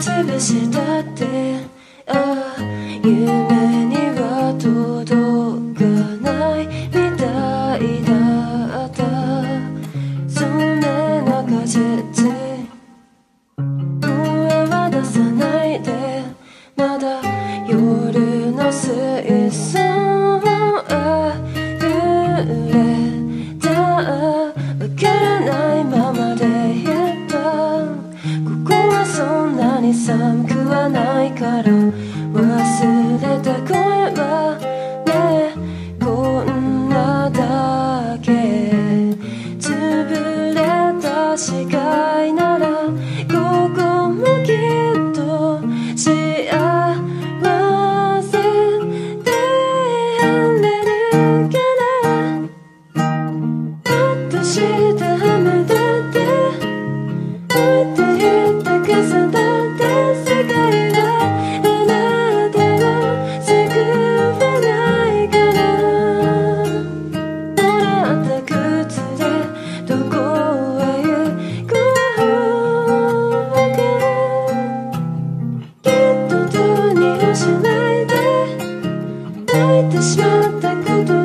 潰したってああ夢には届かない。寒くはないから忘れた声はねこんなだけ。潰れたしか Thank you.